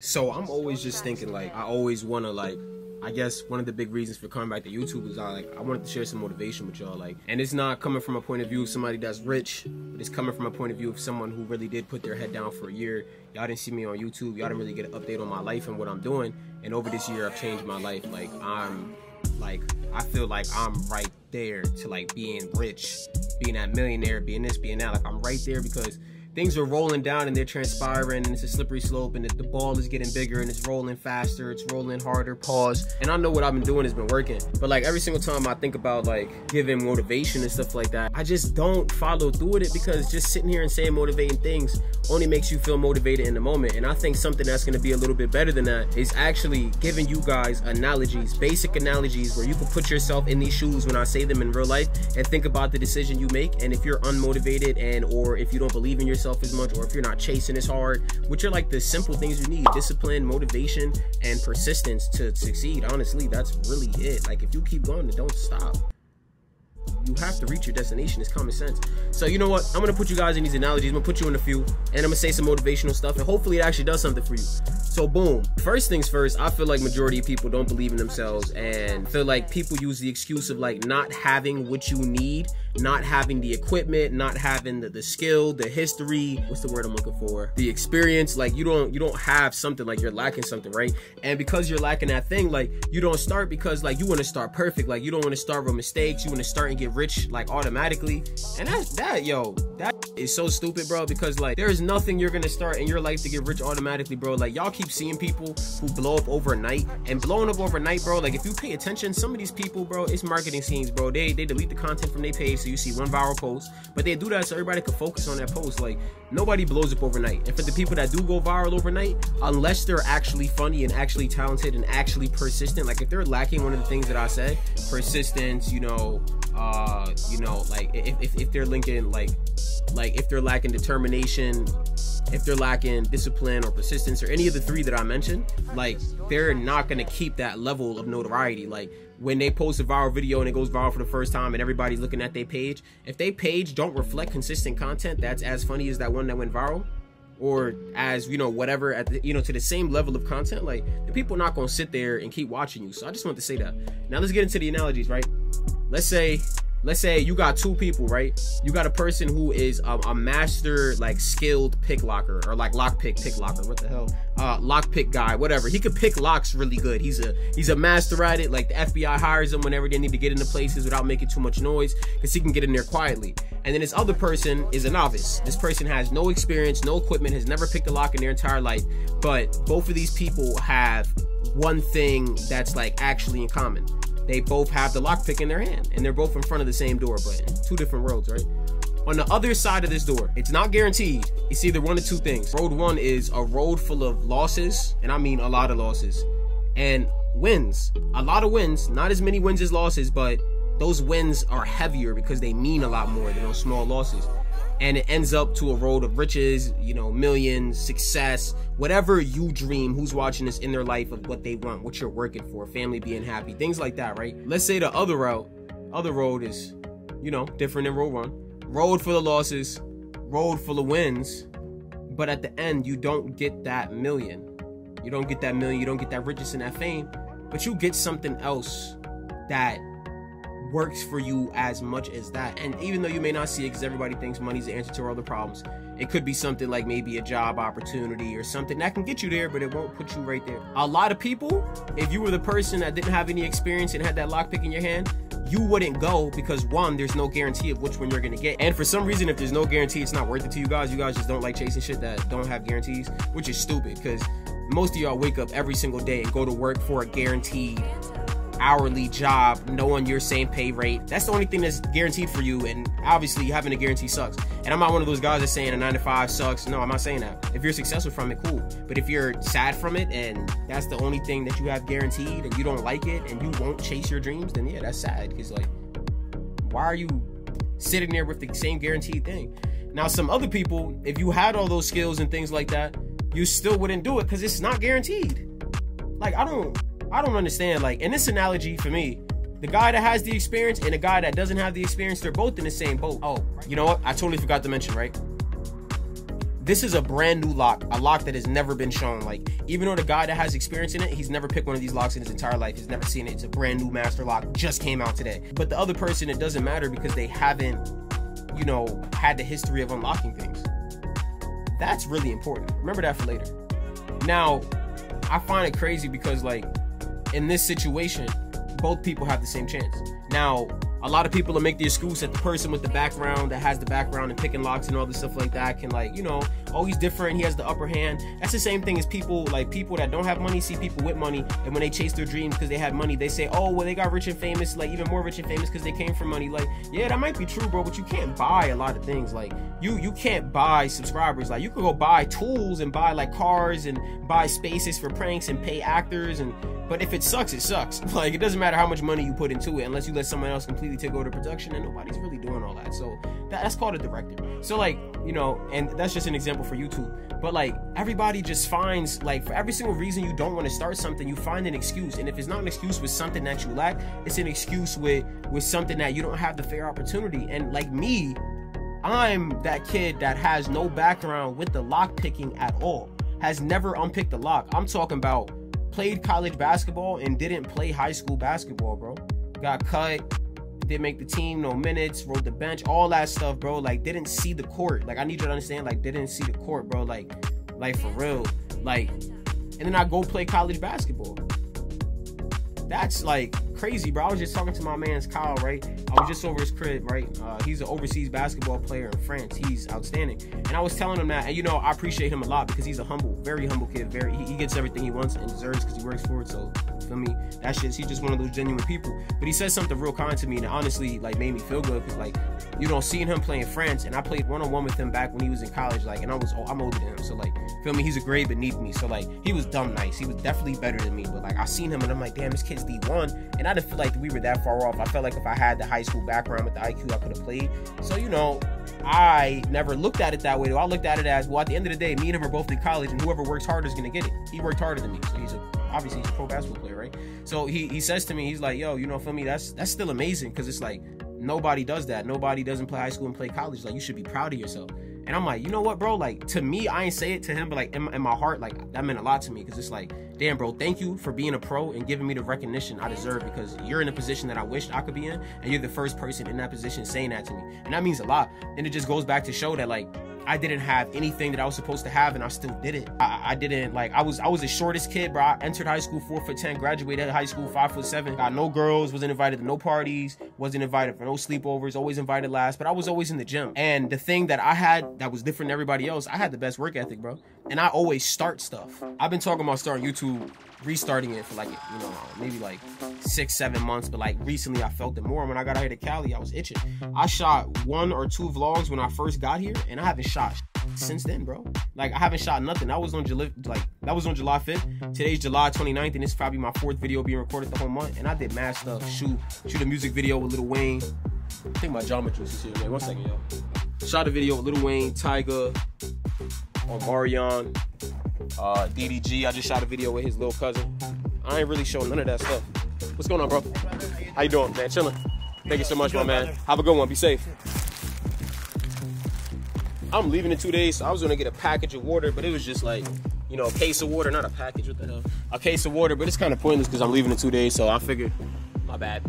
So I'm always just thinking like I always want to like I guess one of the big reasons for coming back to YouTube is I like I wanted to share some motivation with y'all like and it's not coming from a point of view of somebody that's rich but it's coming from a point of view of someone who really did put their head down for a year. Y'all didn't see me on YouTube. Y'all didn't really get an update on my life and what I'm doing. And over this year I've changed my life. Like I'm like I feel like I'm right there to like being rich being that millionaire being this being that. Like I'm right there because things are rolling down and they're transpiring and it's a slippery slope and the, ball is getting bigger and it's rolling faster it's rolling harder pause. And i know what i've been doing has been working. But like every single time i think about like giving motivation and stuff like that i just don't follow through with it because just sitting here and saying motivating things only makes you feel motivated in the moment. And i think something that's going to be a little bit better than that is actually giving you guys analogies basic analogies where you can put yourself in these shoes when i say them in real life and think about the decision you make. And if you're unmotivated and or if you don't believe in yourself yourself as much or if you're not chasing as hard, which are like the simple things you need discipline, motivation, and persistence to succeed. Honestly, that's really it. Like, if you keep going, then don't stop you have to reach your destination. It's common sense. So you know what? I'm gonna put you guys in these analogies. I'm gonna put you in a few, and I'm gonna say some motivational stuff, and hopefully it actually does something for you. So boom. First things first, I feel like majority of people don't believe in themselves and feel like people use the excuse of like not having what you need, not having the equipment, not having the, the skill, the history, what's the word I'm looking for? The experience. Like you don't you don't have something like you're lacking something, right? And because you're lacking that thing, like you don't start because like you want to start perfect. Like you don't want to start with mistakes. You want to start and get rich like automatically. And that's that, yo. That is so stupid, bro, because like there is nothing you're gonna start in your life to get rich automatically, bro. Like y'all keep seeing people who blow up overnight and blowing up overnight, bro. Like if you pay attention, some of these people, bro, it's marketing schemes, bro. They they delete the content from their page so you see one viral post, but they do that so everybody can focus on that post. Like nobody blows up overnight. And for the people that do go viral overnight, unless they're actually funny and actually talented and actually persistent, like if they're lacking one of the things that I said, persistence, you know, uh, you know, like if, if, if they're linking like like if they're lacking determination, if they're lacking discipline or persistence or any of the three that I mentioned, like they're not gonna keep that level of notoriety. Like when they post a viral video and it goes viral for the first time and everybody's looking at their page, if they page don't reflect consistent content that's as funny as that one that went viral, or as you know whatever at the, you know to the same level of content like the people are not to sit there and keep watching you. So i just want to say that. Now let's get into the analogies right let's say let's say you got two people, right? You got a person who is a, a master, like skilled pick locker or like lock pick pick locker. What the hell? Uh, lock pick guy, whatever. He could pick locks really good. He's a he's a master at it. Like the FBI hires him whenever they need to get into places without making too much noise, because he can get in there quietly. And then this other person is a novice. This person has no experience, no equipment, has never picked a lock in their entire life. But both of these people have one thing that's like actually in common they both have the lockpick in their hand and they're both in front of the same door, but in two different roads, right? On the other side of this door, it's not guaranteed. It's either one of two things. Road one is a road full of losses, and I mean a lot of losses, and wins. A lot of wins, not as many wins as losses, but those wins are heavier because they mean a lot more than those small losses and it ends up to a road of riches, you know, millions, success, whatever you dream, who's watching this in their life of what they want, what you're working for, family being happy, things like that, right? Let's say the other route, other road is, you know, different than road one. Road full of losses, road full of wins, but at the end, you don't get that million. You don't get that million, you don't get that riches and that fame, but you get something else that works for you as much as that. And even though you may not see it because everybody thinks money's the answer to all the problems, it could be something like maybe a job opportunity or something that can get you there, but it won't put you right there. A lot of people, if you were the person that didn't have any experience and had that lockpick in your hand, you wouldn't go because one, there's no guarantee of which one you're gonna get. And for some reason, if there's no guarantee, it's not worth it to you guys. You guys just don't like chasing shit that don't have guarantees, which is stupid because most of y'all wake up every single day and go to work for a guaranteed hourly job, knowing your same pay rate. That's the only thing that's guaranteed for you. And obviously, having a guarantee sucks. And I'm not one of those guys that's saying a nine to five sucks. No, I'm not saying that. If you're successful from it, cool. But if you're sad from it and that's the only thing that you have guaranteed and you don't like it and you won't chase your dreams, then yeah, that's sad. Because, like, why are you sitting there with the same guaranteed thing? Now, some other people, if you had all those skills and things like that, you still wouldn't do it because it's not guaranteed. Like, I don't I don't understand. Like in this analogy for me, the guy that has the experience and the guy that doesn't have the experience, they're both in the same boat. Oh, you know what? I totally forgot to mention, right? this is a brand new lock, a lock that has never been shown. Like, even though the guy that has experience in it, he's never picked one of these locks in his entire life. He's never seen it. It's a brand new master lock, just came out today. But the other person, it doesn't matter because they haven't, you know, had the history of unlocking things. That's really important. Remember that for later. Now, I find it crazy because, like, in this situation, both people have the same chance. Now, a lot of people will make the excuse that the person with the background that has the background and picking locks and all this stuff like that can like you know oh he's different he has the upper hand that's the same thing as people like people that don't have money see people with money and when they chase their dreams because they had money they say oh well they got rich and famous like even more rich and famous because they came from money like yeah that might be true bro but you can't buy a lot of things like you you can't buy subscribers like you could go buy tools and buy like cars and buy spaces for pranks and pay actors and but if it sucks, it sucks. Like it doesn't matter how much money you put into it, unless you let someone else completely take over the production, and nobody's really doing all that. So that, that's called a director. So like you know, and that's just an example for YouTube. But like everybody just finds like for every single reason you don't want to start something, you find an excuse. And if it's not an excuse with something that you lack, it's an excuse with with something that you don't have the fair opportunity. And like me, I'm that kid that has no background with the lock picking at all. Has never unpicked the lock. I'm talking about played college basketball and didn't play high school basketball, bro. Got cut, didn't make the team, no minutes, rode the bench, all that stuff, bro. Like didn't see the court. Like I need you to understand, like didn't see the court, bro. Like, like for real. Like, and then I go play college basketball. That's like crazy, bro. I was just talking to my man's Kyle, right? I was just over his crib, right? Uh, he's an overseas basketball player in France. He's outstanding, and I was telling him that, and you know, I appreciate him a lot because he's a humble, very humble kid. Very, he, he gets everything he wants and deserves because he works for it. So, feel me? That shit. He's just one of those genuine people. But he said something real kind to me, and honestly, like, made me feel good because, like, you know, seeing him playing France, and I played one on one with him back when he was in college, like, and I was, oh, I'm older than him, so like, feel me? He's a grade beneath me, so like, he was dumb nice. He was definitely better than me, but like, I seen him, and I'm like, damn, this kid's D1, and I didn't feel like we were that far off. I felt like if I had the high school background with the IQ, I could have played. So, you know, I never looked at it that way. Though. I looked at it as, well, at the end of the day, me and him are both in college, and whoever works harder is going to get it. He worked harder than me, so he's a, obviously he's a pro basketball player, right? So he, he says to me, he's like, yo, you know, for me, that's that's still amazing because it's like nobody does that. Nobody doesn't play high school and play college. Like you should be proud of yourself. And I'm like, you know what, bro? Like to me, I ain't say it to him, but like in my, in my heart, like that meant a lot to me because it's like, damn, bro, thank you for being a pro and giving me the recognition I deserve because you're in a position that I wished I could be in, and you're the first person in that position saying that to me, and that means a lot. And it just goes back to show that like I didn't have anything that I was supposed to have, and I still did it. I, I didn't like I was I was the shortest kid, bro. I entered high school four foot ten, graduated high school five foot seven. Got no girls, wasn't invited to no parties, wasn't invited for no sleepovers, always invited last. But I was always in the gym. And the thing that I had that was different than everybody else, I had the best work ethic, bro. And I always start stuff. I've been talking about starting YouTube restarting it for like you know maybe like six seven months but like recently i felt it more. When i got out here to cali i was itching. I shot one or two vlogs when i first got here and i haven't shot since then bro. Like i haven't shot nothing. That was on july like that was on july 5th today's july 29th and it's probably my fourth video being recorded the whole month. And i did mad stuff. Shoot shoot a music video with Lil Wayne. I think my Juice is here. Man one second yo. Shot a video with Lil Wayne Tyga on Marion uh, DDG, I just shot a video with his little cousin. I ain't really showing none of that stuff. What's going on, bro? How you doing, man? Chilling. Thank you so much, my man. Have a good one. Be safe. I'm leaving in two days, so I was gonna get a package of water, but it was just like, you know, a case of water, not a package. What the hell? A case of water, but it's kind of pointless because I'm leaving in two days, so I figured, my bad.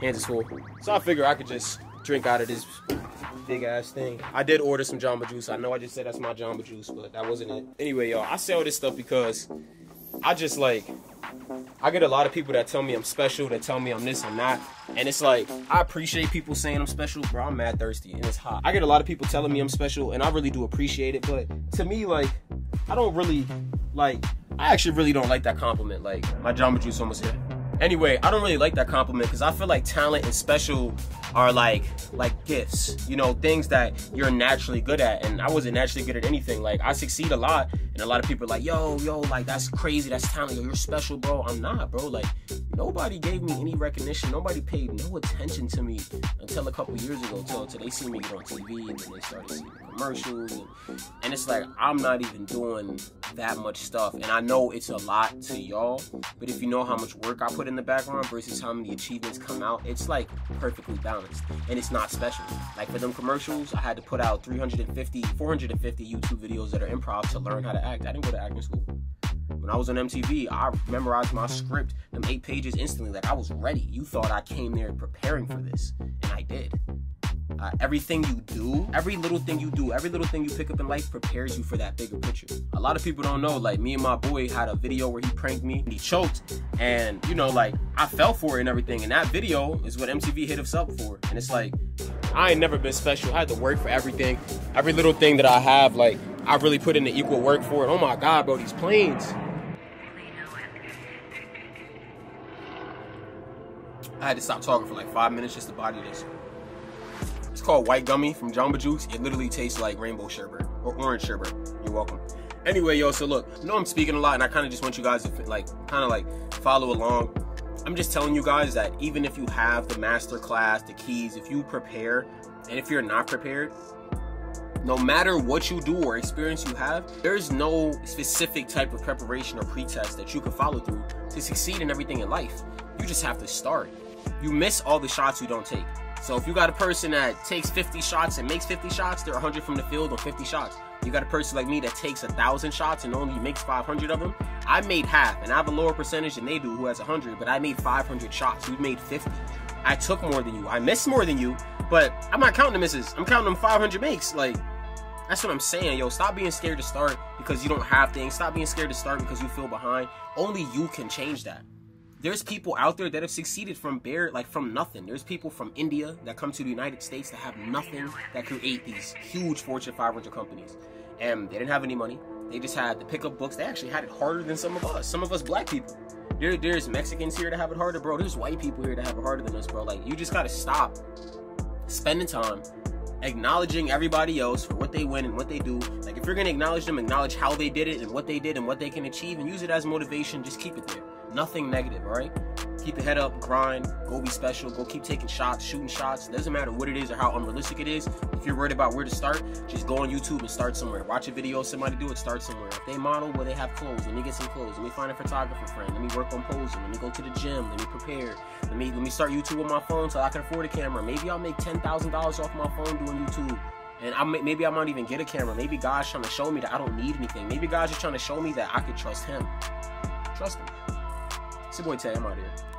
Hands is full, so I figure I could just drink out of this big ass thing. I did order some Jamba Juice. I know I just said that's my Jamba Juice, but that wasn't it. Anyway, y'all, I sell this stuff because I just like I get a lot of people that tell me I'm special, that tell me I'm this and that. And it's like, I appreciate people saying I'm special, bro. I'm mad thirsty and it's hot. I get a lot of people telling me I'm special and I really do appreciate it. But to me, like, I don't really, like, I actually really don't like that compliment. Like, my Jamba Juice almost here. Anyway, I don't really like that compliment because I feel like talent and special are like like gifts, you know, things that you're naturally good at. And I wasn't naturally good at anything. Like I succeed a lot And a lot of people are like, yo, yo, like that's crazy, that's talent, yo, you're special, bro. I'm not, bro. Like nobody gave me any recognition, nobody paid no attention to me until a couple years ago. Until they see me get on TV and then they started seeing commercials, and, and it's like I'm not even doing that much stuff. And I know it's a lot to y'all, but if you know how much work I put in the background versus how many achievements come out, it's like perfectly balanced, and it's not special. Like for them commercials, I had to put out 350, 450 YouTube videos that are improv to learn how to act. I didn't go to acting school. When I was on MTV, I memorized my script, them eight pages instantly. Like I was ready. You thought I came there preparing for this, and I did. Uh, everything you do, every little thing you do, every little thing you pick up in life prepares you for that bigger picture. A lot of people don't know, like me and my boy had a video where he pranked me, and he choked, and you know, like I fell for it and everything. And that video is what MTV hit us up for. And it's like, I ain't never been special. I had to work for everything, every little thing that I have. Like I really put in the equal work for it. Oh my God, bro, these planes. I had to stop talking for like five minutes just to body this. It's called White Gummy from Jamba Juice. It literally tastes like rainbow sherbet or orange sherbet. You're welcome. Anyway, yo, so look, I know I'm speaking a lot and I kind of just want you guys to like, kind of like follow along. I'm just telling you guys that even if you have the master class, the keys, if you prepare, and if you're not prepared, no matter what you do or experience you have, there's no specific type of preparation or pretest that you can follow through to succeed in everything in life. You just have to start. You miss all the shots you don't take. So if you got a person that takes 50 shots and makes 50 shots, they're 100 from the field on 50 shots. You got a person like me that takes a thousand shots and only makes 500 of them. I made half, and I have a lower percentage than they do, who has 100. But I made 500 shots. You made 50. I took more than you. I missed more than you, but I'm not counting the misses. I'm counting them 500 makes. Like that's what I'm saying, yo. Stop being scared to start because you don't have things. Stop being scared to start because you feel behind. Only you can change that. There's people out there that have succeeded from bare like from nothing. There's people from india that come to the united states that have nothing that create these huge fortune 500 companies. And they didn't have any money. They just had to pick up books. They actually had it harder than some of us some of us black people. There, there's mexicans here to have it harder bro. There's white people here to have it harder than us bro. Like you just gotta stop spending time acknowledging everybody else for what they win and what they do. Like if you're gonna acknowledge them, acknowledge how they did it and what they did and what they can achieve and use it as motivation, just keep it there. Nothing negative, all right? Keep your head up, grind, go be special, go keep taking shots, shooting shots. It doesn't matter what it is or how unrealistic it is. If you're worried about where to start, just go on YouTube and start somewhere. Watch a video, somebody do it, start somewhere. If they model, well, they have clothes. Let me get some clothes. Let me find a photographer friend. Let me work on posing. Let me go to the gym. Let me prepare. Let me let me start YouTube on my phone so I can afford a camera. Maybe I'll make ten thousand dollars off my phone doing YouTube. And I may, maybe I might even get a camera. Maybe God's trying to show me that I don't need anything. Maybe God's just trying to show me that I could trust Him. Trust Him. It's your boy Tay. I'm out here.